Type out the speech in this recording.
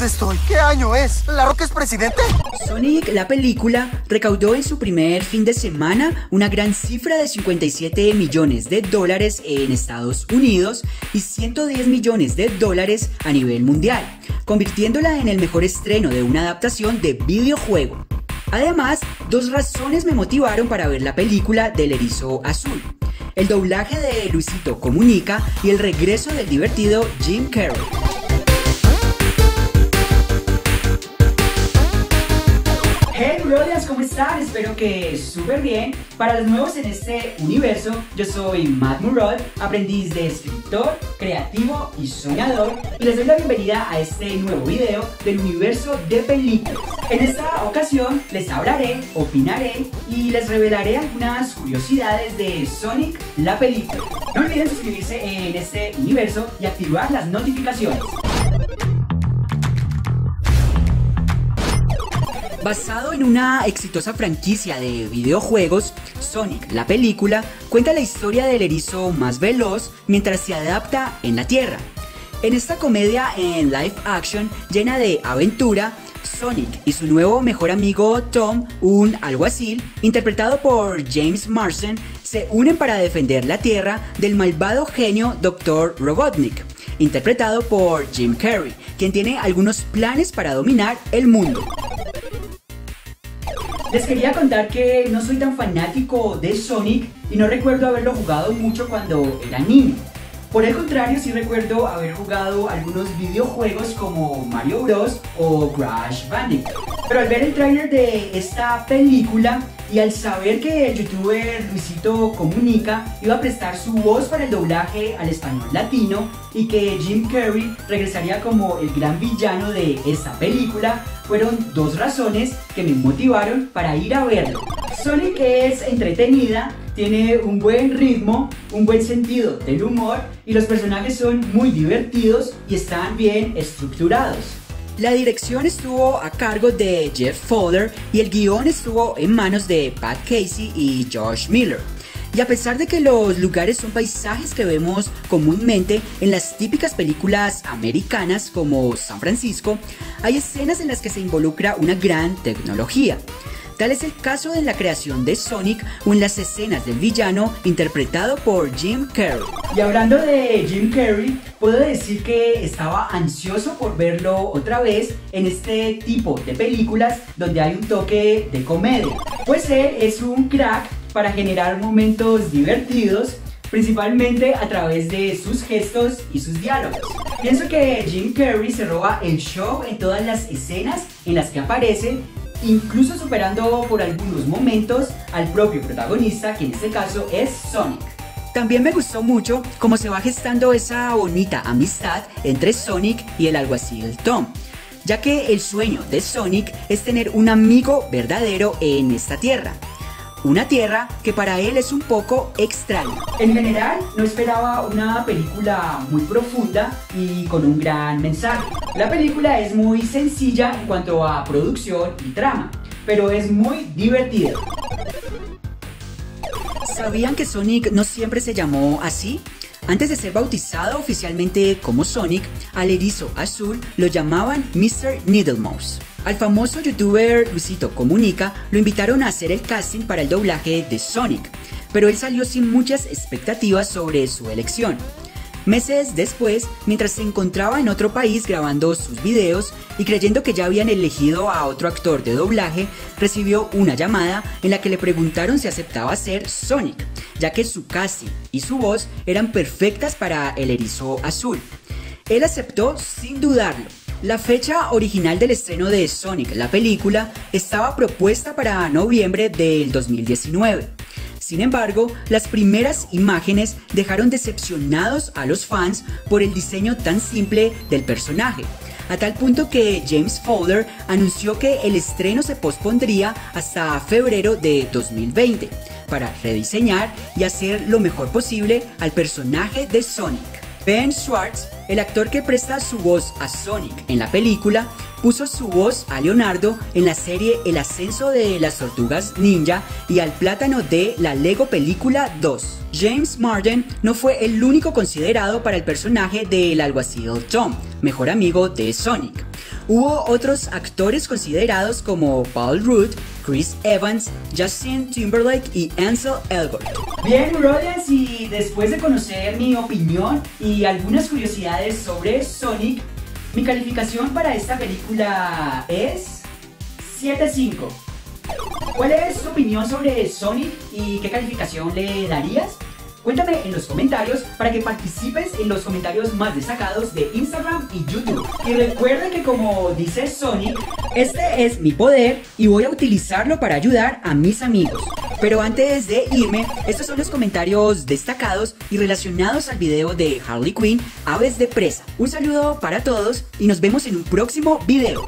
¿Dónde estoy? ¿Qué año es? ¿La Roca es presidente? Sonic, la película, recaudó en su primer fin de semana una gran cifra de 57 millones de dólares en Estados Unidos y 110 millones de dólares a nivel mundial, convirtiéndola en el mejor estreno de una adaptación de videojuego. Además, dos razones me motivaron para ver la película del erizo azul. El doblaje de Luisito Comunica y el regreso del divertido Jim Carrey. Brothers, ¿cómo están? Espero que súper bien. Para los nuevos en este universo, yo soy Matt Murad, aprendiz de escritor, creativo y soñador, y les doy la bienvenida a este nuevo video del universo de películas. En esta ocasión les hablaré, opinaré y les revelaré algunas curiosidades de Sonic la película. No olviden suscribirse en este universo y activar las notificaciones. Basado en una exitosa franquicia de videojuegos, Sonic, la película, cuenta la historia del erizo más veloz mientras se adapta en la Tierra. En esta comedia en live action llena de aventura, Sonic y su nuevo mejor amigo Tom, un alguacil, interpretado por James Marsden, se unen para defender la Tierra del malvado genio Dr. Robotnik, interpretado por Jim Carrey, quien tiene algunos planes para dominar el mundo. Les quería contar que no soy tan fanático de Sonic y no recuerdo haberlo jugado mucho cuando era niño. Por el contrario, sí recuerdo haber jugado algunos videojuegos como Mario Bros. o Crash Bandicoot. Pero al ver el tráiler de esta película y al saber que el youtuber Luisito Comunica iba a prestar su voz para el doblaje al español latino y que Jim Carrey regresaría como el gran villano de esta película, fueron dos razones que me motivaron para ir a verlo. Sonic es entretenida, tiene un buen ritmo, un buen sentido del humor y los personajes son muy divertidos y están bien estructurados. La dirección estuvo a cargo de Jeff Fowler y el guion estuvo en manos de Pat Casey y Josh Miller. Y a pesar de que los lugares son paisajes que vemos comúnmente en las típicas películas americanas como San Francisco, hay escenas en las que se involucra una gran tecnología. Tal es el caso de la creación de Sonic o en las escenas del villano interpretado por Jim Carrey. Y hablando de Jim Carrey, puedo decir que estaba ansioso por verlo otra vez en este tipo de películas donde hay un toque de comedia. Pues él es un crack para generar momentos divertidos principalmente a través de sus gestos y sus diálogos. Pienso que Jim Carrey se roba el show en todas las escenas en las que aparece incluso superando por algunos momentos al propio protagonista, que en este caso es Sonic. También me gustó mucho cómo se va gestando esa bonita amistad entre Sonic y el alguacil Tom, ya que el sueño de Sonic es tener un amigo verdadero en esta tierra. Una tierra que para él es un poco extraña. En general, no esperaba una película muy profunda y con un gran mensaje. La película es muy sencilla en cuanto a producción y trama, pero es muy divertida. ¿Sabían que Sonic no siempre se llamó así? Antes de ser bautizado oficialmente como Sonic, al erizo azul lo llamaban Mr. Needlemouse. Al famoso youtuber Luisito Comunica lo invitaron a hacer el casting para el doblaje de Sonic, pero él salió sin muchas expectativas sobre su elección. Meses después, mientras se encontraba en otro país grabando sus videos y creyendo que ya habían elegido a otro actor de doblaje, recibió una llamada en la que le preguntaron si aceptaba ser Sonic, ya que su casting y su voz eran perfectas para el erizo azul. Él aceptó sin dudarlo la fecha original del estreno de Sonic, la película, estaba propuesta para noviembre del 2019. Sin embargo, las primeras imágenes dejaron decepcionados a los fans por el diseño tan simple del personaje, a tal punto que James Fowler anunció que el estreno se pospondría hasta febrero de 2020 para rediseñar y hacer lo mejor posible al personaje de Sonic. Ben Schwartz, el actor que presta su voz a Sonic en la película, puso su voz a Leonardo en la serie El ascenso de las tortugas ninja y al plátano de la Lego Película 2. James Marden no fue el único considerado para el personaje del alguacil Tom, mejor amigo de Sonic. Hubo otros actores considerados como Paul Rudd, Chris Evans, Justin Timberlake y Ansel Elgort. Bien, brothers, y después de conocer mi opinión y algunas curiosidades sobre Sonic, mi calificación para esta película es 7.5. ¿Cuál es tu opinión sobre Sonic y qué calificación le darías? Cuéntame en los comentarios para que participes en los comentarios más destacados de Instagram y YouTube. Y recuerda que como dice Sonic, este es mi poder y voy a utilizarlo para ayudar a mis amigos. Pero antes de irme, estos son los comentarios destacados y relacionados al video de Harley Quinn, Aves de Presa. Un saludo para todos y nos vemos en un próximo video.